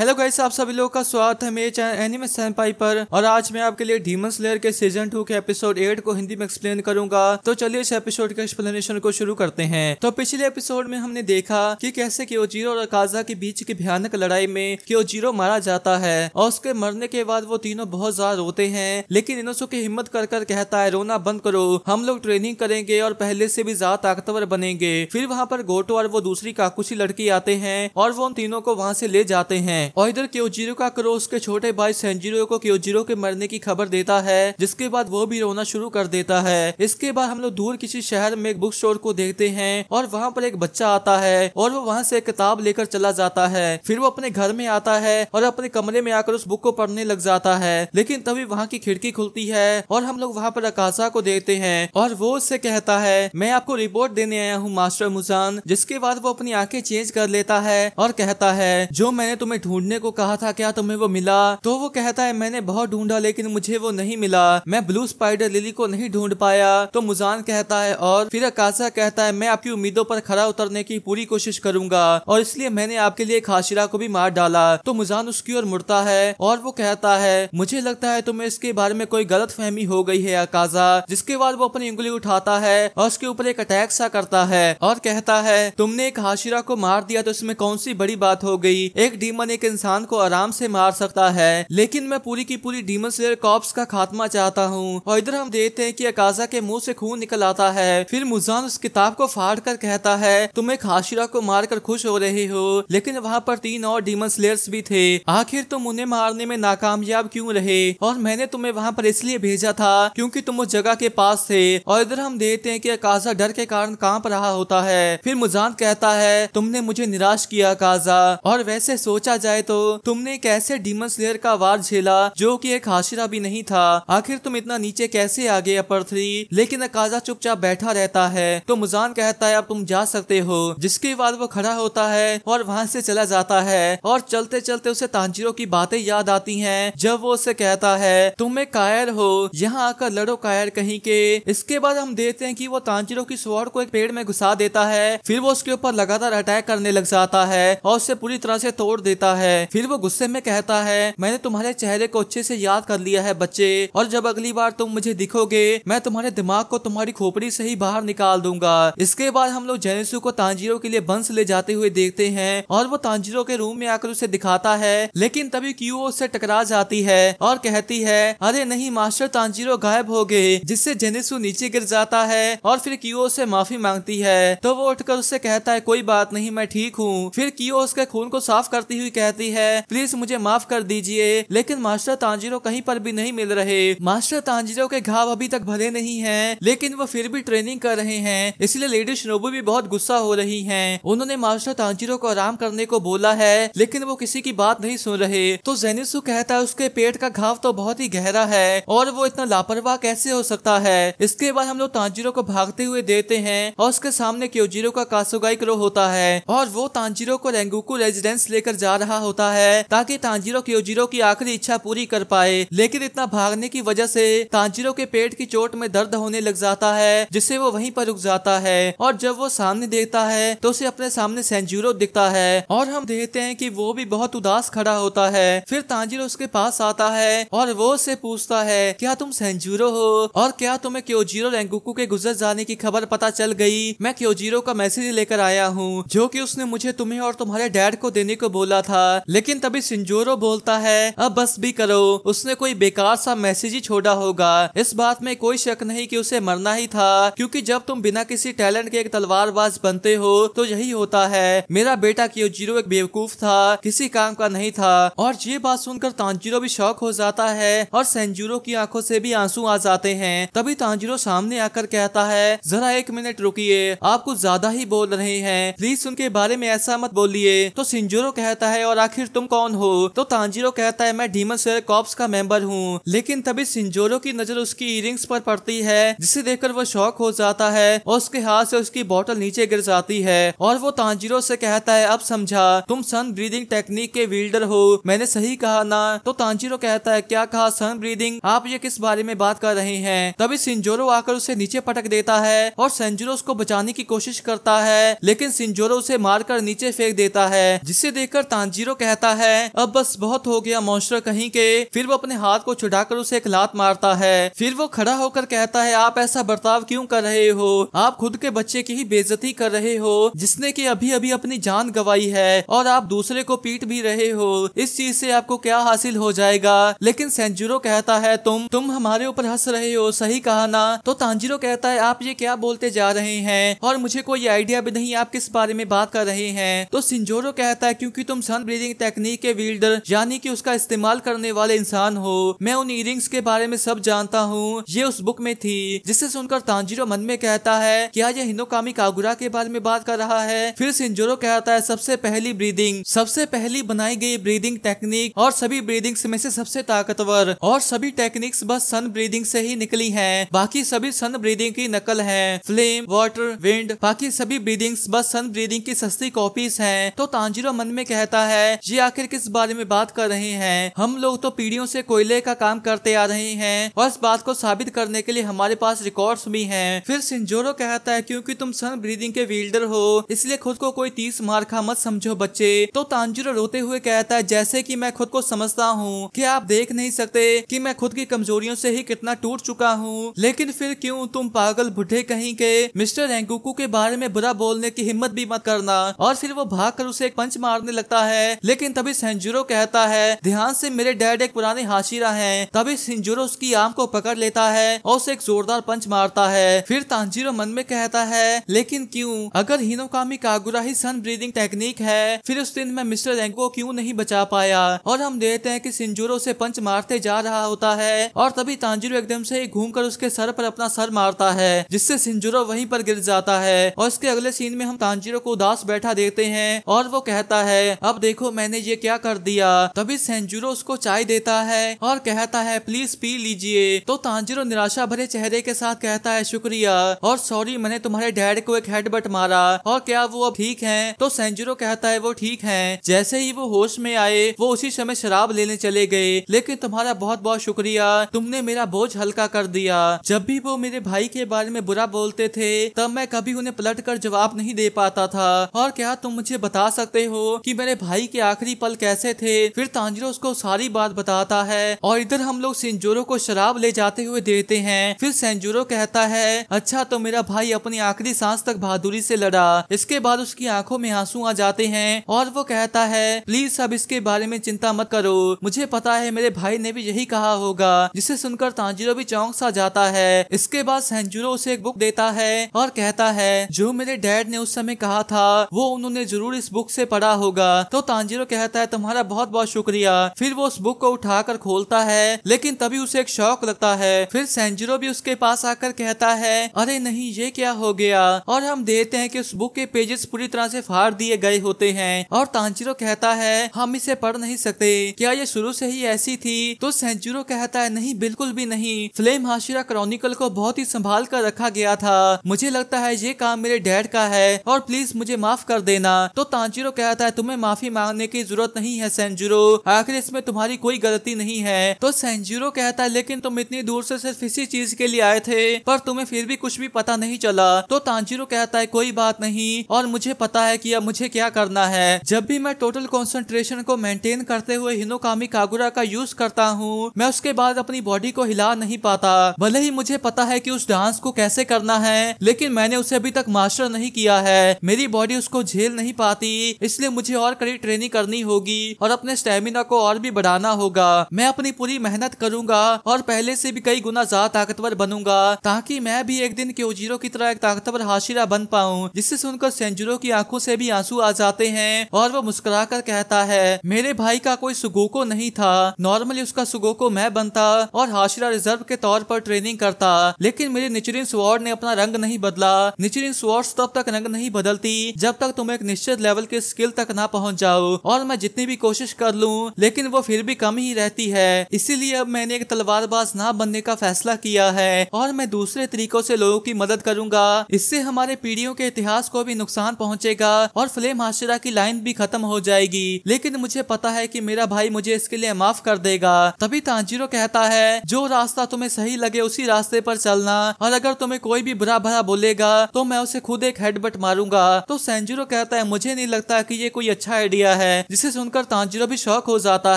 Hello guys आप सभी लोगों का स्वागत है मेरे चैनल एनिमे सैनपाई पर। और आज मैं आपके लिए डीमन स्लेयर के सीज़न टू के एपिसोड एट को हिंदी में एक्सप्लेन करूँगा। तो चलिए इस एपिसोड के एक्सप्लेनेशन को शुरू करते हैं। तो पिछले एपिसोड में हमने देखा कि कैसे क्योजीरो और काजा के बीच की भयानक लड़ाई में क्योजीरो मारा जाता है और उसके मरने के बाद वो तीनों बहुत ज़्यादा रोते हैं। लेकिन इनोसो की हिम्मत कर कर कहता है, रोना बंद करो, हम लोग ट्रेनिंग करेंगे और पहले से भी ज़्यादा ताकतवर बनेंगे। फिर वहाँ पर गोटो और वो दूसरी काकुशी लड़की आते हैं और वो उन तीनों को वहाँ से ले जाते हैं। और इधर क्योजीरो का क्रो उसके छोटे भाई सेंजीरो को क्योजीरो के मरने की खबर देता है, जिसके बाद वो भी रोना शुरू कर देता है। इसके बाद हम लोग दूर किसी शहर में एक बुक स्टोर को देखते हैं और वहाँ पर एक बच्चा आता है और वो वहाँ से एक किताब लेकर चला जाता है। फिर वो अपने घर में आता है और अपने कमरे में आकर उस बुक को पढ़ने लग जाता है। लेकिन तभी वहाँ की खिड़की खुलती है और हम लोग वहाँ पर अकाशा को देखते हैं और वो उससे कहता है, मैं आपको रिपोर्ट देने आया हूँ, मास्टर मुजान। जिसके बाद वो अपनी आँखें चेंज कर लेता है और कहता है, जो मैंने तुम्हें ढूँढने को कहा था, क्या तुम्हें वो मिला? तो वो कहता है, मैंने बहुत ढूंढा, लेकिन मुझे वो नहीं मिला। मैं ब्लू स्पाइडर लिली को नहीं ढूंढ पाया। तो मुजान कहता है, और फिर अकाशा कहता है, मैं आपकी उम्मीदों पर खरा उतरने की पूरी कोशिश करूँगा, और इसलिए मैंने आपके लिए खाशिरा को भी मार डाला। तो मुजान उसकी ओर मुड़ता है, और वो कहता है, मुझे लगता है तुम्हें इसके बारे में कोई गलत फहमी हो गई है अकाजा जिसके बाद वो अपनी उंगली उठाता है और उसके ऊपर एक अटैक सा करता है और कहता है, तुमने एक हाशिरा को मार दिया तो इसमें कौन सी बड़ी बात हो गई? एक डीमन एक इंसान को आराम से मार सकता है, लेकिन मैं पूरी की पूरी डीमन स्लेयर कॉप्स का खात्मा चाहता हूँ। और इधर हम देखते हैं कि अकाजा के मुँह से खून निकल आता है। फिर मुजान उस किताब को फाड़ कर कहता है, तुम एक हाशिरा को मारकर खुश हो रहे हो। लेकिन वहाँ पर तीन और डीमन स्लेयर्स भी थे। आखिर तुम उन्हें मारने में नाकामयाब क्यों रहे? और मैंने तुम्हें वहाँ पर इसलिए भेजा था क्योंकि तुम उस जगह के पास थे। और इधर हम देखते हैं कि अकाजा डर के कारण काँप रहा होता है। फिर मुजान कहता है, तुमने मुझे निराश किया काजा और वैसे सोचा जाए तो तुमने कैसे डीमन स्लेयर का वार झेला, जो कि एक हाशिरा भी नहीं था? आखिर तुम इतना नीचे कैसे आ गए, अपर थ्री लेकिन अकाजा चुपचाप बैठा रहता है। तो मुजान कहता है, अब तुम जा सकते हो। जिसके बाद वो खड़ा होता है और वहाँ से चला जाता है। और चलते चलते उसे तांजीरो की बातें याद आती हैं। जब वो उसे कहता है, तुम एक कायर हो, यहाँ आकर लड़ो कायर कहीं के। इसके बाद हम देखते हैं कि वो तांजीरो की स्वॉर्ड को एक पेड़ में घुसा देता है। फिर वो उसके ऊपर लगातार अटैक करने लग जाता है और उसे पूरी तरह से तोड़ देता है फिर वो गुस्से में कहता है, मैंने तुम्हारे चेहरे को अच्छे से याद कर लिया है, बच्चे। और जब अगली बार तुम मुझे दिखोगे, मैं तुम्हारे दिमाग को तुम्हारी खोपड़ी से ही बाहर निकाल दूँगा। इसके बाद हम लोग जेनेसु को तांजीरो के लिए बंस ले जाते हुए देखते हैं, और वो तांजीरो के रूम में आकर उसे दिखाता है, लेकिन तभी क्यू उससे टकरा जाती है और कहती है, अरे नहीं, मास्टर तांजीरो गायब हो गए, जिससे जेनेसु नीचे गिर जाता है। और फिर कियो से माफ़ी मांगती है। तो वो उठकर उससे कहता है, कोई बात नहीं, मैं ठीक हूँ। फिर कियो उसके खून को साफ़ करती हुई कहती है, प्लीज़ मुझे माफ़ कर दीजिए, लेकिन मास्टर तांजीरो कहीं पर भी नहीं मिल रहे। मास्टर तांजीरो के घाव अभी तक भरे नहीं है, लेकिन वो फिर भी ट्रेनिंग कर रहे हैं। इसलिए लेडी शनोबू भी बहुत गुस्सा हो रही है। उन्होंने मास्टर तांजीरो को आराम करने को बोला है, लेकिन वो किसी की बात नहीं सुन रहे। तो जेनिसु कहता है, उसके पेट का घाव तो बहुत ही गहरा है, और वो इतना लापरवाह कैसे हो सकता है? इसके बाद हम लोग तांजीरो को भागते हुए देते हैं, और उसके सामने क्योजीरो का कासुगाई क्रो होता है, और वो तांजीरो को रेंगुकू रेजिडेंस लेकर जा रहा होता है ताकि तांजीरो क्योजीरो की आखिरी इच्छा पूरी कर पाए। लेकिन इतना भागने की वजह से तांजीरो के पेट की चोट में दर्द होने लग जाता है, जिससे वो वहीं पर रुक जाता है। और जब वो सामने देखता है तो उसे अपने सामने सेंजूरो दिखता है। और हम देखते हैं कि वो भी बहुत उदास खड़ा होता है। फिर तांजीरो उसके पास आता है और वो उससे पूछता है, क्या तुम सेंजूरो हो? और क्या तुम्हें क्योजीरो रेंगुकू के गुजर जाने की खबर पता चल गई? मैं क्योजीरो का मैसेज लेकर आया हूँ, जो कि उसने मुझे तुम्हें और तुम्हारे डैड को देने को बोला था। लेकिन तभी सिंजोरो बोलता है, अब बस भी करो, उसने कोई बेकार सा मैसेज ही छोड़ा होगा। इस बात में कोई शक नहीं कि उसे मरना ही था, क्योंकि जब तुम बिना किसी टैलेंट के एक तलवारबाज बनते हो तो यही होता है। मेरा बेटा क्योजीरो एक बेवकूफ़ था, किसी काम का नहीं था। और ये बात सुनकर तांजीरो भी शौक हो जाता है, और सेंजूरो की आँखों से भी आँसू आ जाते हैं। तभी तांजीरो सामने आकर कहता है, जरा एक मिनट रुकिए, आप कुछ ज़्यादा ही बोल रहे हैं। प्लीज़ उनके बारे में ऐसा मत बोलिए। तो सिंजूरो कहता है, और आखिर तुम कौन हो? तो तांजीरो कहता है, मैं डीमन स्लेयर कॉप्स का मेंबर हूँ। लेकिन तभी सिंजोरो की नज़र उसकी इयरिंग्स पर पड़ती है, जिसे देखकर वो शौक हो जाता है और उसके हाथ से उसकी बोतल नीचे गिर जाती है। और वो तांजीरो से कहता है, अब समझा, तुम सन ब्रीदिंग टेक्निक के विल्डर हो। मैंने सही कहा ना? तो तांजीरो कहता है, क्या कहा सन ब्रीदिंग आप ये किस बारे में बात कर रहे हैं? तभी सिंजोरो आकर उसे नीचे पटक देता है और सेंजुरो उसको बचाने की कोशिश करता है, लेकिन सिंजोरो उसे मारकर नीचे फेंक देता है, जिसे देखकर तांजीरो तांजिरो कहता है, अब बस बहुत हो गया मॉन्स्टर कहीं के। फिर वो अपने हाथ को छुड़ाकर उसे एक लात मारता है। फिर वो खड़ा होकर कहता है, आप ऐसा बर्ताव क्यों कर रहे हो? आप खुद के बच्चे की ही बेजती कर रहे हो, जिसने की अभी अभी अपनी जान गवाई है, और आप दूसरे को पीट भी रहे हो। इस चीज़ से आपको क्या हासिल हो जाएगा? लेकिन सेंजुरो कहता है, तुम तुम हमारे ऊपर हंस रहे हो, सही कहा ना? तो तांजिरो कहता है, आप ये क्या बोलते जा रहे हैं? और मुझे कोई आइडिया भी नहीं, आप किस बारे में बात कर रहे हैं? तो सिंजोरो कहता है, क्योंकि तुम सन ब्रीदिंग टेक्निक के विल्डर यानी कि उसका इस्तेमाल करने वाले इंसान हो। मैं उन इयरिंग्स के बारे में सब जानता हूँ। ये उस बुक में थी, जिसे सुनकर तांजिरो मन में कहता है क्या ये हिंदोकामी कागुरा के बारे में बात कर रहा है? फिर सिंजोरो कहता है, सबसे पहली ब्रीदिंग सबसे पहली बनाई गई ब्रीदिंग टेक्निक और सभी ब्रीदिंग्स में से सबसे ताकतवर और सभी टेक्निक्स बस सन ब्रीदिंग से ही निकली हैं। बाकी सभी सन ब्रीदिंग की नकल है। फ्लेम वाटर विंड बाकी सभी ब्रीदिंग्स बस सन ब्रीदिंग की सस्ती कॉपीज हैं। तो तांजिरो मन में कहता है ये आखिर किस बारे में बात कर रहे हैं? हम लोग तो पीढ़ियों से कोयले का काम करते आ रहे हैं और इस बात को साबित करने के लिए हमारे पास रिकॉर्ड्स भी हैं। फिर सिंजोरो कहता है, क्योंकि तुम सन ब्रीदिंग के विल्डर हो, इसलिए खुद को कोई तीस मार खा मत समझो बच्चे। तो तांजिरो रोते हुए कहता है, जैसे कि मैं खुद को समझता हूँ कि आप देख नहीं सकते कि मैं खुद की कमजोरियों से ही कितना टूट चुका हूँ? लेकिन फिर क्यों तुम पागल बुढ़े कहीं के मिस्टर रेंकुकू के बारे में बुरा बोलने की हिम्मत भी मत करना? और फिर वो भाग कर उसे एक पंच मारने लगता है। लेकिन तभी सेंजुरो कहता है, ध्यान से मेरे डैड एक पुराने हाशिरा है। तभी सिंजुरो उसकी आम को पकड़ लेता है और उसे एक जोरदार पंच मारता है। फिर तांजिरो मन में कहता है, लेकिन क्यों? अगर हिनोकामी कागुरा ही सन ब्रीदिंग टेक्निक है, फिर उस दिन मैं मिस्टर रेंको क्यों नहीं बचा पाया? और हम देखते हैं की सिंजुरो से पंच मारते जा रहा होता है और तभी तांजिरो एकदम से घूम कर उसके सर पर अपना सर मारता है, जिससे सिंजुरो वहीं पर गिर जाता है। और इसके अगले सीन में हम तांजिरो को उदास बैठा देखते हैं और वो कहता है, अब देखो मैंने ये क्या कर दिया। तभी सेंजुरो उसको चाय देता है और कहता है, प्लीज़ पी लीजिए। तो तांजिरो निराशा भरे चेहरे के साथ कहता है, शुक्रिया। और, सॉरी, मैंने तुम्हारे डैड को एक हेडबट मारा। और, क्या वो अब ठीक है? तो सेंजुरो कहता है, वो ठीक है। जैसे ही वो होश में आए, वो उसी समय शराब लेने चले गए। लेकिन तुम्हारा बहुत बहुत शुक्रिया। तुमने मेरा बोझ हल्का कर दिया। जब भी वो मेरे भाई के बारे में बुरा बोलते थे, तब मैं कभी उन्हें पलट कर जवाब नहीं दे पाता था। और क्या तुम मुझे बता सकते हो कि मेरे भाई के आखिरी पल कैसे थे? फिर तांजिरो उसको सारी बात बताता है और इधर हम लोग सेंजोरो को शराब ले जाते हुए देते हैं। फिर सेंजोरो कहता है अच्छा तो मेरा भाई अपनी आखिरी सांस तक बहादुरी से लड़ा। इसके बाद उसकी आँखों में आँसू आ जाते हैं और वो कहता है, प्लीज़ अब इसके बारे में चिंता मत करो। मुझे पता है मेरे भाई ने भी यही कहा होगा, जिसे सुनकर तांजिरो भी चौंक सा जाता है। इसके बाद सेंजुरो उसे एक बुक देता है और कहता है, जो मेरे डैड ने उस समय कहा था, वो उन्होंने ज़रूर इस बुक से पढ़ा होगा। तो कहता है, तुम्हारा बहुत बहुत शुक्रिया। फिर वो उस बुक को उठाकर खोलता है, लेकिन तभी उसे एक शौक लगता है। फिर सेंजुरो भी उसके पास आकर कहता है, अरे नहीं, ये क्या हो गया? और हम देखते हैं कि उस बुक के पेजेस पूरी तरह से फाड़ दिए गए होते हैं। और तांजिरो कहता है, हम इसे पढ़ नहीं सकते। क्या ये शुरू से ही ऐसी थी? तो सेंचुरो कहता है, नहीं, बिल्कुल भी नहीं। फ्लेम हाशिरा क्रॉनिकल को बहुत ही संभाल कर रखा गया था। मुझे लगता है ये काम मेरे डैड का है, और प्लीज़ मुझे माफ़ कर देना। तो तांजिरो कहता है, तुम्हें माफ़ी मांगने की ज़रूरत नहीं है, सेंजुरो। आखिर इसमें तुम्हारी कोई गलती नहीं है। तो सेंजुरो कहता है, लेकिन तुम इतनी दूर से सिर्फ़ इसी चीज़ के लिए आए थे, पर तुम्हें फिर भी कुछ भी पता नहीं चला। तो तांजिरो कहता है, कोई बात नहीं, और मुझे पता है कि अब मुझे क्या करना है। जब भी मैं टोटल कंसंट्रेशन को मेंटेन करते हुए हिनोकामी कागुरा का यूज़ करता हूँ, मैं उसके बाद अपनी बॉडी को हिला नहीं पाता। भले ही मुझे पता है कि उस डांस को कैसे करना है, लेकिन मैंने उसे अभी तक मास्टर नहीं किया है। मेरी बॉडी उसको झेल नहीं पाती, इसलिए मुझे और कड़ी ट्रेनिंग करनी होगी और अपने स्टेमिना को और भी बढ़ाना होगा। मैं अपनी पूरी मेहनत करूँगा और पहले से भी कई गुना ज़्यादा ताकतवर बनूँगा, ताकि मैं भी एक दिन क्योजीरो की तरह एक ताकतवर हाशिरा बन पाऊँ, जिससे सुनकर सेंजुरो की आँखों से भी आँसू आ जाते हैं और वो मुस्कुरा कर कहता है, मेरे भाई का कोई सुगोको नहीं था। नॉर्मली उसका सुगोको मैं बनता और हाशिरा रिज़र्व के तौर पर ट्रेनिंग करता, लेकिन मेरे निचरिन स्वॉर्ड ने अपना रंग नहीं बदला। निचरिन स्वॉर्ड तब तक रंग नहीं बदलती, जब तक तुम एक निश्चित लेवल के स्किल तक ना पहुँच जाओ। और मैं जितनी भी कोशिश कर लूँ, लेकिन वो फिर भी कम ही रहती है। इसीलिए अब मैंने एक तलवारबाज ना बनने का फैसला किया है और मैं दूसरे तरीकों से लोगों की मदद करूँगा। इससे हमारे पीढ़ियों के इतिहास को भी नुकसान पहुंचेगा और फ्लेम हाशिरा की लाइन भी खत्म हो जाएगी। लेकिन मुझे पता है कि मेरा भाई मुझे इसके लिए माफ़ कर देगा। तभी तांजिरो कहता है, जो रास्ता तुम्हें सही लगे उसी रास्ते पर चलना। और अगर तुम्हें कोई भी बुरा भरा बोलेगा तो मैं उसे खुद एक हेडबट मारूँगा। तो सेंजीरो कहता है, मुझे नहीं लगता कि ये कोई अच्छा आइडिया गया है, जिसे सुनकर तांजिरो भी शौक हो जाता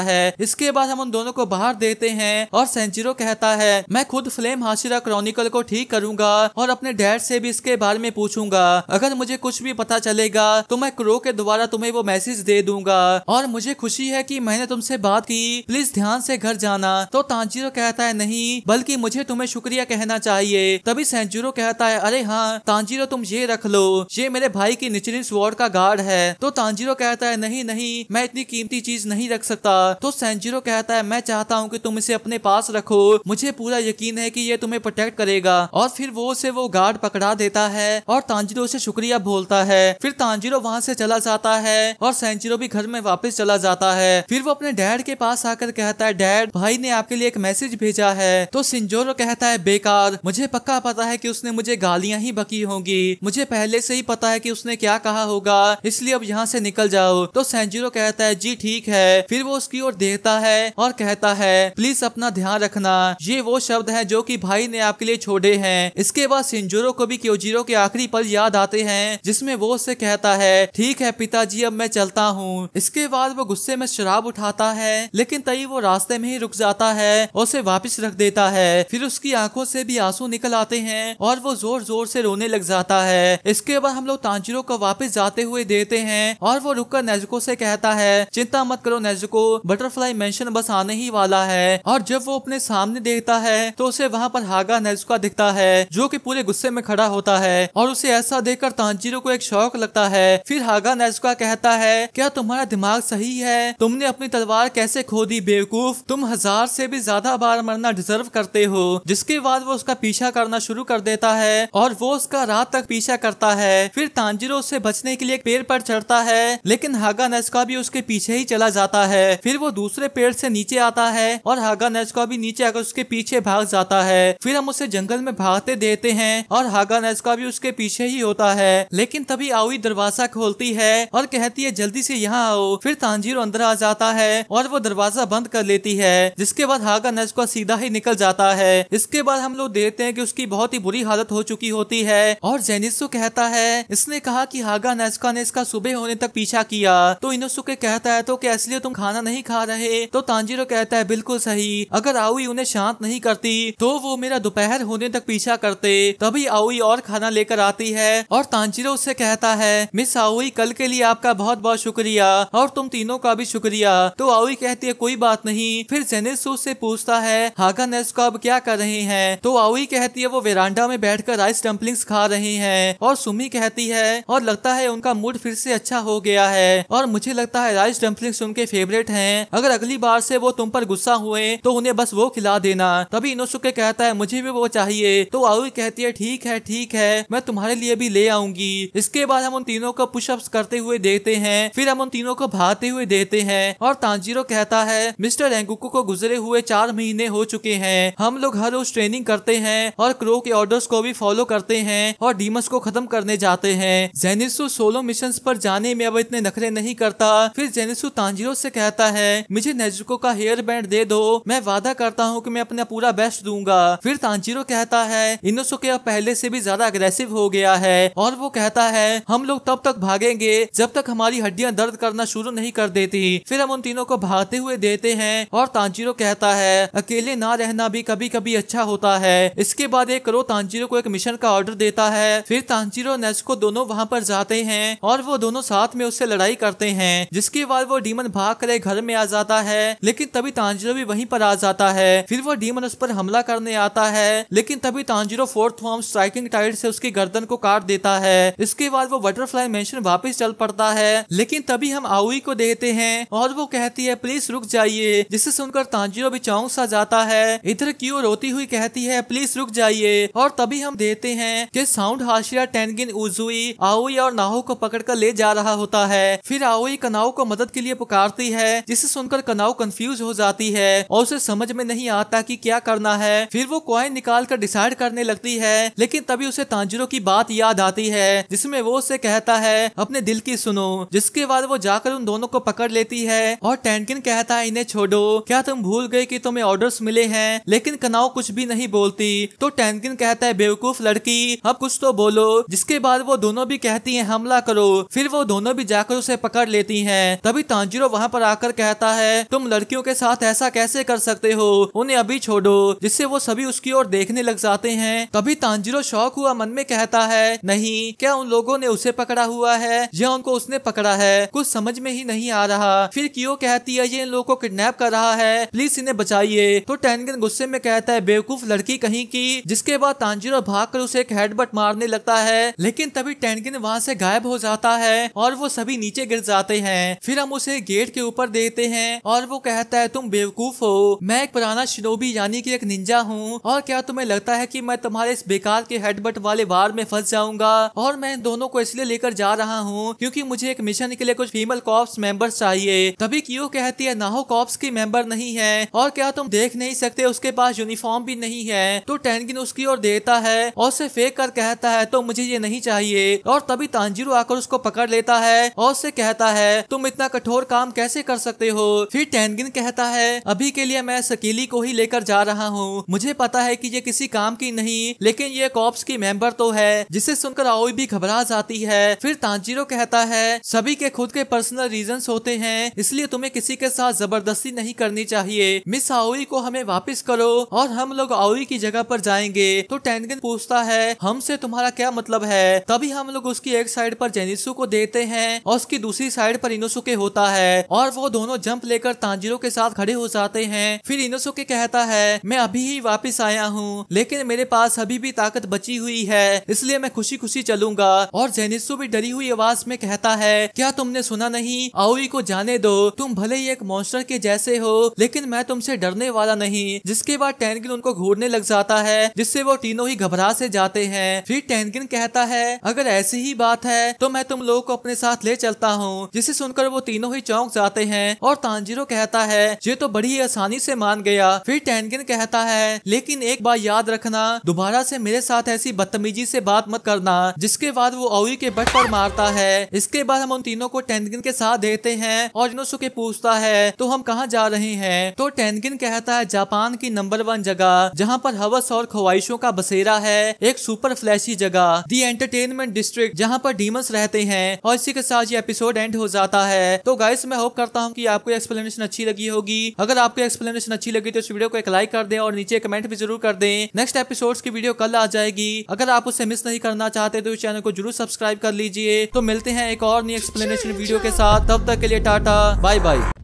है। इसके बाद हम उन दोनों को बाहर देते हैं और सेंजिरो कहता है, मैं खुद फ्लेम हाशिरा क्रॉनिकल को ठीक करूँगा और अपने डैड से भी इसके बारे में पूछूँगा। अगर मुझे कुछ भी पता चलेगा तो मैं क्रो के द्वारा तुम्हें वो मैसेज दे दूँगा। और मुझे खुशी है कि मैंने तुमसे बात की। प्लीज़ ध्यान से घर जाना। तो तांजिरो कहता है, नहीं, बल्कि मुझे तुम्हें शुक्रिया कहना चाहिए। तभी सेंजुरो कहता है, अरे हाँ तांजिरो तुम ये रख लो। ये मेरे भाई की निचली स्वॉर्ड का गार्ड है। तो तांजिरो कहता है, नहीं नहीं, मैं इतनी कीमती चीज़ नहीं रख सकता। तो सेंजिरो कहता है, मैं चाहता हूँ कि तुम इसे अपने पास रखो। मुझे पूरा यकीन है कि ये तुम्हें प्रोटेक्ट करेगा। और फिर वो उसे वो गार्ड पकड़ा देता है और तांजिरो उसे शुक्रिया बोलता है। फिर तांजिरो वहाँ से चला जाता है और सेंजिरो भी घर में वापस चला जाता है। फिर वो अपने डैड के पास आकर कहता है, डैड, भाई ने आपके लिए एक मैसेज भेजा है। तो सिंजोरो कहता है, बेकार, मुझे पक्का पता है कि उसने मुझे गालियाँ ही बकी होंगी। मुझे पहले से ही पता है कि उसने क्या कहा होगा, इसलिए अब यहाँ से निकल जाओ। तो सेंजिरो कहता है, जी, ठीक है। फिर वो उसकी ओर देखता है और कहता है, प्लीज़ अपना ध्यान रखना। ये वो शब्द है जो कि भाई ने आपके लिए छोड़े हैं। इसके बाद सिंजोरो को भी क्योजीरो के आखिरी पल याद आते हैं, जिसमें वो उससे कहता है, ठीक है पिताजी, अब मैं चलता हूँ। इसके बाद वो गुस्से में शराब उठाता है, लेकिन तई वो रास्ते में ही रुक जाता है और उसे वापिस रख देता है। फिर उसकी आँखों से भी आँसू निकल आते हैं और वो ज़ोर ज़ोर से रोने लग जाता है। इसके बाद हम लोग तांजिरो को वापस जाते हुए देते हैं और वो रुककर नेजुको से कहता है, चिंता मत करो नेजुको, बटरफ्लाई मेंशन बस आने ही वाला है। और जब वो अपने सामने देखता है तो उसे वहाँ पर हागा नेजुका दिखता है, जो कि पूरे गुस्से में खड़ा होता है। और उसे ऐसा देखकर तांजिरो को एक शौक लगता है। फिर हागा नेजुका कहता है, क्या तुम्हारा दिमाग सही है? तुमने अपनी तलवार कैसे खो दी, बेवकूफ़? तुम हज़ार से भी ज़्यादा बार मरना डिजर्व करते हो। जिसके बाद वो उसका पीछा करना शुरू कर देता है, और वो उसका रात तक पीछा करता है। फिर तांजिरो उससे बचने के लिए पेड़ पर चढ़ता है, लेकिन हागा नेस्का भी उसके पीछे ही चला जाता है। फिर वो दूसरे पेड़ से नीचे आता है और हागा नेस्का भी नीचे आकर उसके पीछे भाग जाता है। फिर हम उसे जंगल में भागते देते हैं और हागा नेस्का भी उसके पीछे ही होता है। लेकिन तभी आउई दरवाज़ा खोलती है और कहती है, जल्दी से यहाँ आओ। फिर तांजीरो अंदर आ जाता है और वो दरवाज़ा बंद कर लेती है। जिसके बाद हागा नेस्का सीधा ही निकल जाता है। इसके बाद हम लोग देखते हैं कि उसकी बहुत ही बुरी हालत हो चुकी होती है और जेनिसु कहता है, इसने कहा कि हागा नेस्का ने इसका सुबह होने तक पीछा किया। तो इनोसुके कहता है तो क्या इसलिए तुम खाना नहीं खा रहे? तो तांजिरो कहता है, बिल्कुल सही। अगर आउई उन्हें शांत नहीं करती तो वो मेरा दोपहर होने तक पीछा करते। तभी आउई और खाना लेकर आती है और तांजिरो उससे कहता है, मिस आउई, कल के लिए आपका बहुत बहुत शुक्रिया और तुम तीनों का भी शुक्रिया। तो आउई कहती है, कोई बात नहीं। फिर जेनिसु से पूछता है, हागा नेस्को अब क्या कर रहे हैं? तो आउई कहती है, वो वेरांडा में बैठकर राइस डम्पलिंग्स खा रहे हैं। और सुमी कहती है, और लगता है उनका मूड फिर से अच्छा हो गया है। और मुझे लगता है राइस डम्पलिंग्स उनके फेवरेट हैं। अगर अगली बार से वो तुम पर गुस्सा हुए तो उन्हें बस वो खिला देना। तभी इनोसुके कहता है, मुझे भी वो चाहिए। तो आउई कहती है, ठीक है ठीक है, मैं तुम्हारे लिए भी ले आऊँगी। इसके बाद हम उन तीनों को पुशअप्स करते हुए देते हैं। फिर हम उन तीनों को भागते हुए देते हैं और तांजीरो कहता है, मिस्टर एंगुको को गुजरे हुए चार महीने हो चुके हैं। हम लोग हर रोज ट्रेनिंग करते हैं और क्रो के ऑर्डर्स को भी फॉलो करते हैं और डीमस को खत्म करने जाते हैं। जेनिसु सोलो मिशन पर जाने में अब इतने नखरे नहीं करता। फिर जेनिसु तांजीरो से कहता है, मुझे नेजुको का हेयर बैंड दे दो। मैं वादा करता हूँ कि मैं अपना पूरा बेस्ट दूँगा। फिर तांजीरो कहता है इनोसुके अब पहले से भी ज़्यादा अग्रेसिव हो गया है। और वो कहता है, हम लोग तब तक भागेंगे, जब तक हमारी हड्डियाँ दर्द करना शुरू नहीं कर देती। फिर हम उन तीनों को भागते हुए देते हैं। और तांजीरो कहता है, अकेले ना रहना भी कभी कभी अच्छा होता है। इसके बाद एक करो तांजीरो को एक मिशन का ऑर्डर देता है। फिर तांजीरो नेस्को दोनों वहाँ पर जाते हैं और वो दोनों साथ में उससे लड़ाई करते हैं, जिसके बाद वो डीमन भाग कर घर में आ जाता है, लेकिन तभी तांजीरो भी वहीं पर आ जाता है। फिर वो डीमन उस पर हमला करने आता है, लेकिन तभी Tanjiro fourth form striking tide से उसकी गर्दन को काट देता है। इसके बाद वो बटरफ्लाई मेंशन वापस चल पड़ता है, लेकिन तभी हम आउई को देखते हैं और वो कहती है, प्लीज़ रुक जाइए। जिसे सुनकर तांजीरो भी चौंक सा जाता है। इधर क्यों रोती हुई कहती है, प्लीज़ रुक जाइए। और तभी हम देखते हैं कि साउंड हाशिया टेनगिन उजुई, आउई और नाहो को पकड़कर ले जा रहा होता है। फिर आउई कनाऊ को मदद के लिए पुकारती है, जिसे सुनकर कनाऊ कंफ्यूज हो जाती है और उसे समझ में नहीं आता कि क्या करना है। फिर वो कॉइन निकाल कर डिसाइड करने लगती है, लेकिन तभी उसे तांजिरो की बात याद आती है, जिसमें वो उससे कहता है, अपने दिल की सुनो। जिसके बाद वो जाकर उन दोनों को पकड़ लेती है और टेंकिन कहता है, इन्हें छोड़ो। क्या तुम भूल गए कि तुम्हें ऑर्डर्स मिले हैं? लेकिन कनाव कुछ भी नहीं बोलती। तो टेंकिन कहता है, बेवकूफ़ लड़की, अब कुछ तो बोलो। जिसके बाद वो दोनों भी कहती है, हमला करो। फिर वो दोनों भी जाकर उसे पकड़ पकड़ लेती है। तभी तांजिरो वहाँ पर आकर कहता है, तुम लड़कियों के साथ ऐसा कैसे कर सकते हो? उन्हें अभी छोड़ो, जिससे वो सभी उसकी ओर देखने लग जाते हैं। तभी तांजिरो शौक हुआ मन में कहता है, नहीं, क्या उन लोगों ने उसे पकड़ा हुआ है, या उनको उसने पकड़ा है? कुछ समझ में ही नहीं आ रहा। फिर क्यों कहती है, ये इन लोगों को किडनैप कर रहा है, प्लीज़ इन्हें बचाइए। तो टेनगिन गुस्से में कहता है, बेवकूफ़ लड़की कहीं की। जिसके बाद तांजिरो भागकर उसे एक हेडबट मारने लगता है, लेकिन तभी टेनगिन वहाँ से गायब हो जाता है और वो सभी नीचे गिर जाते हैं। फिर हम उसे गेट के ऊपर देते हैं और वो कहता है, तुम बेवकूफ़ हो। मैं एक पुराना शिनोबी यानी कि एक निंजा हूँ और क्या तुम्हें लगता है कि मैं तुम्हारे इस बेकार के हेडबट वाले वार में फंस जाऊँगा? और मैं इन दोनों को इसलिए लेकर जा रहा हूँ क्योंकि मुझे एक मिशन के लिए कुछ फीमेल कॉप्स मेंबर्स चाहिए। तभी क्यों कहती है, नाहो, कॉप्स की मेंबर नहीं है और क्या तुम देख नहीं सकते, उसके पास यूनिफॉर्म भी नहीं है। तो टेनगिन उसकी ओर देता है और उसे फेंक कर कहता है तो मुझे ये नहीं चाहिए। और तभी तांजिरो आकर उसको पकड़ लेता है और उसे कहता है, तुम इतना कठोर काम कैसे कर सकते हो? फिर टेनगिन कहता है, अभी के लिए मैं सकीली को ही लेकर जा रहा हूँ। मुझे पता है कि ये किसी काम की नहीं, लेकिन ये कॉप्स की मेंबर तो है, जिसे सुनकर आओई भी घबरा जाती है। फिर तांजिरो कहता है, सभी के खुद के पर्सनल रीजन होते हैं, इसलिए तुम्हें किसी के साथ ज़बरदस्ती नहीं करनी चाहिए। मिस आओई को हमें वापस करो और हम लोग आओई की जगह पर जाएँगे। तो टेनगिन पूछता है, हमसे तुम्हारा क्या मतलब है? तभी हम लोग उसकी एक साइड पर जेनिसु को देते हैं और उसकी दूसरी साइड पर इनोसुके होता है और वो दोनों जंप लेकर तांजिरो के साथ खड़े हो जाते हैं। फिर इनोसुके कहता है, मैं अभी ही वापस आया हूँ, लेकिन मेरे पास अभी भी ताकत बची हुई है, इसलिए मैं खुशी खुशी चलूँगा। और जेनिसु भी डरी हुई आवाज़ में कहता है, क्या तुमने सुना नहीं? आओई को जाने दो। तुम भले ही एक मॉन्स्टर के जैसे हो, लेकिन मैं तुमसे डरने वाला नहीं। जिसके बाद टेनगिन उनको घूरने लग जाता है, जिससे वो तीनों ही घबरा से जाते हैं। फिर टेनगिन कहता है, अगर ऐसी ही बात है तो मैं तुम लोगों को अपने साथ ले चलता हूँ। जिसे सुनकर वो तीनों ही चौंक जाते हैं और तांजिरो कहता है, ये तो बड़ी आसानी से मान गया। फिर टेनगिन कहता है, लेकिन एक बार याद रखना, दोबारा से मेरे साथ ऐसी बदतमीजी से बात मत करना, जिसके बाद वो ओई के बट पर मारता है। इसके बाद हम उन तीनों को टेनगिन के साथ देते हैं और इनोसुके पूछता है तो हम कहाँ जा रहे हैं? तो टेनगिन कहता है, जापान की नंबर वन जगह, जहाँ पर हवस और ख्वाहिशों का बसेरा है, एक सुपर फ्लैशी जगह, दी एंटरटेनमेंट डिस्ट्रिक्ट, जहाँ पर डीमंस रहते हैं। और इसी के साथ ये एपिसोड एंड हो जाता है। तो गाइस मैं होप करता हूँ कि आपको एक्सप्लेनेशन अच्छी लगी होगी। अगर आपको एक्सप्लेनेशन अच्छी लगी तो इस वीडियो को एक लाइक कर दें और नीचे कमेंट भी ज़रूर कर दें। नेक्स्ट एपिसोड की वीडियो कल आ जाएगी। अगर आप उसे मिस नहीं करना चाहते तो इस चैनल को ज़रूर सब्सक्राइब कर लीजिए। तो मिलते हैं एक और नई एक्सप्लेनेशन वीडियो के साथ। तब तक के लिए टाटा बाय बाय